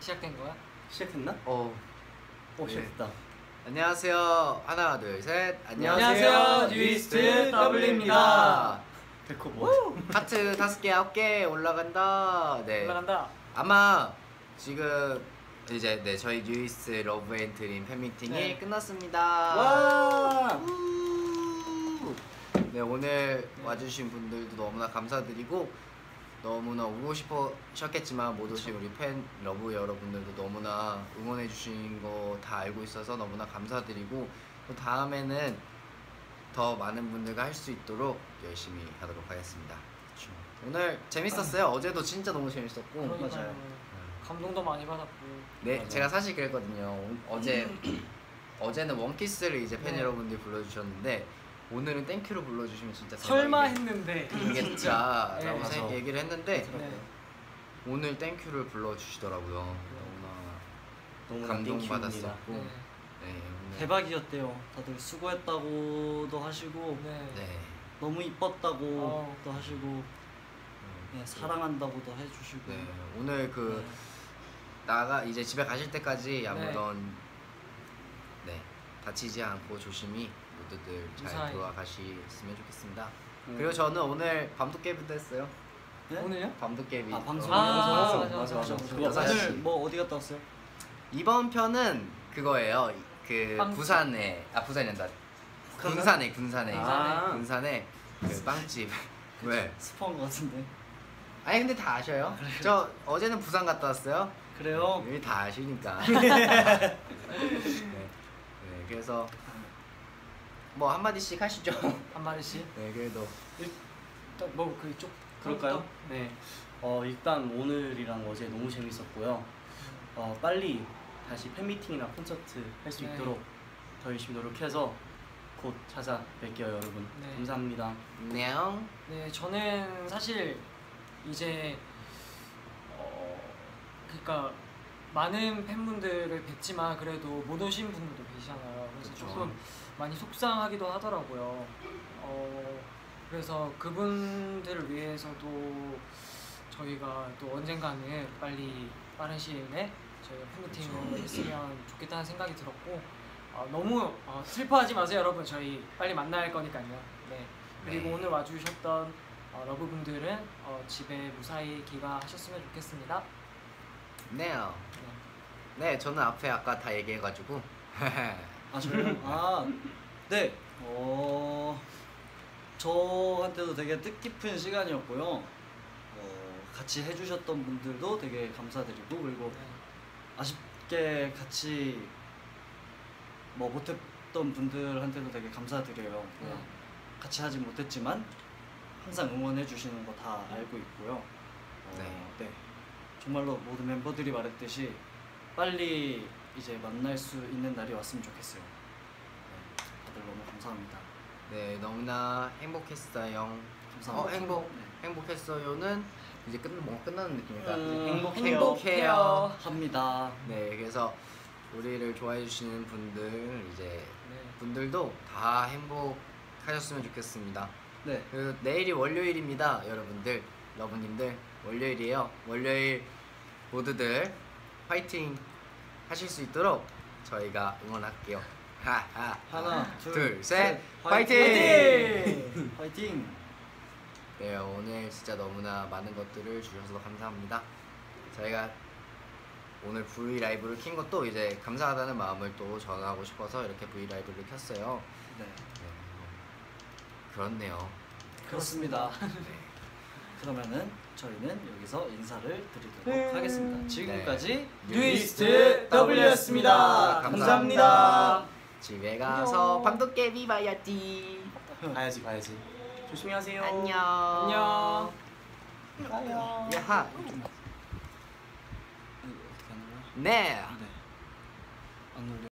시작된 거야? 시작했나? 어. 오 네. 시작했다. 안녕하세요. 하나, 둘, 셋. 안녕하세요. 뉴이스트 W입니다. 데코 뭐? 하트 다섯 개, 아홉 개 올라간다. 네. 올라간다. 아마 지금 이제 네 저희 뉴이스트 Love and Dream 팬미팅이 네. 끝났습니다. 와. 우! 네 오늘 와주신 분들도 너무나 감사드리고 너무나 오고 싶으셨겠지만 못 오신 우리 팬 러브 여러분들도 너무나 응원해 주신 거 다 알고 있어서 너무나 감사드리고 또 다음에는 더 많은 분들과 할 수 있도록 열심히 하도록 하겠습니다. 오늘 재밌었어요. 어제도 진짜 너무 재밌었고. 맞아요. 감동도 많이 받았고. 네, 맞아요. 제가 사실 그랬거든요. 오- 어제 어제는 One Key를 이제 팬 네. 여러분들이 불러주셨는데 오늘은 Thank You로 불러주시면 진짜 설마 했는데 이겠자라고 네. 생- 맞아. 얘기를 했는데 네. 오늘 Thank You를 불러주시더라고요. 너무 감동받았었고. 네. 네, 대박이었대요. 다들 수고했다고도 하시고 네. 네. 너무 이뻤다고도 어. 하시고 음, 네, 사랑한다고도 해주시고 네, 오늘 그 나가 이제 집에 가실 때까지 아무런 네 다치지 않고 조심히 모두들 잘 무사히. 돌아가시면 좋겠습니다. 음. 그리고 저는 오늘 밤도 깨비도 했어요. 네? 오늘요? 밤도 깨비. 아 방송 어, 아, 영상 맞아, 맞아, 맞아, 오늘 시. 뭐 어디 갔다 왔어요? 이번 편은 그거예요. 그 빵집. 부산에 아 부산이란다. 군산에 군산에 아. 군산에 그 빵집. 왜? 스포한 것 같은데 아니 근데 다 아셔요. 저 어제는 부산 갔다 왔어요. 그래요? 여기 다 아시니까. 네. 네, 그래서 뭐 한마디씩 하시죠. 한 마리씩. 네, 그래도 뭐 그쪽 그럴까요? 네. 어 일단 오늘이랑 어제 너무 재밌었고요. 어 빨리 다시 팬미팅이나 콘서트 할수 네. 있도록 더 열심히 노력해서 곧 찾아뵐게요 여러분. 네. 감사합니다. 안녕. 네, 저는 사실 이제 어 그러니까 많은 팬분들을 뵀지만 그래도 못 오신 분들도 계시잖아요. 그래서 그쵸. 조금 많이 속상하기도 하더라고요. 어 그래서 그분들을 위해서도 저희가 또 언젠가는 빨리 빠른 시일 내에 저희가 팬미팅을 했으면 좋겠다는 생각이 들었고 어, 너무 어, 슬퍼하지 마세요 여러분 저희 빨리 만날 거니까요 네 그리고 네. 오늘 와주셨던 어, 러브분들은 어, 집에 무사히 귀가하셨으면 좋겠습니다 네. 네. 네, 저는 앞에 아까 다 얘기해가지고. 아 저요? 아 네. 어 저한테도 되게 뜻깊은 시간이었고요. 어, 같이 해주셨던 분들도 되게 감사드리고 그리고 네. 아쉽게 같이 뭐 못했던 분들한테도 되게 감사드려요. 그냥 네. 같이 하지 못했지만 항상 응원해 주시는 거 다 알고 있고요. 어, 네. 네. 정말로 모든 멤버들이 말했듯이 빨리 이제 만날 수 있는 날이 왔으면 좋겠어요. 네. 다들 너무 감사합니다. 네, 너무나 행복했어요. 감사합니다. 어, 행복. 네. 행복했어요는 이제 끝 뭔가 끝나는 느낌이다. 음, 행복해요. 행복해요. 합니다. 네, 그래서 우리를 좋아해 주시는 분들 이제 네. 분들도 다 행복하셨으면 좋겠습니다. 네. 그리고 내일이 월요일입니다, 여러분들, 러브님들 월요일이에요. 월요일 모두들 파이팅 하실 수 있도록 저희가 응원할게요. 하하 하나, 둘, 둘, 셋, 셋. 파이팅! 화이팅! 화이팅! 네, 오늘 진짜 너무나 많은 것들을 주셔서 감사합니다. 저희가 오늘 V 라이브를 킨 것도 이제 감사하다는 마음을 또 전하고 싶어서 이렇게 V 라이브를 켰어요. 네. 네, 그렇네요. 그렇습니다. 네. 그러면은 저희는 여기서 인사를 드리도록 음. 하겠습니다. 지금까지 뉴이스트 W였습니다. 감사합니다. 집에 가서 안녕. 밤도깨비 봐야지. 가야지 가야지. 조심히 하세요. 안녕. 안녕 안녕. 야하. 네. 네.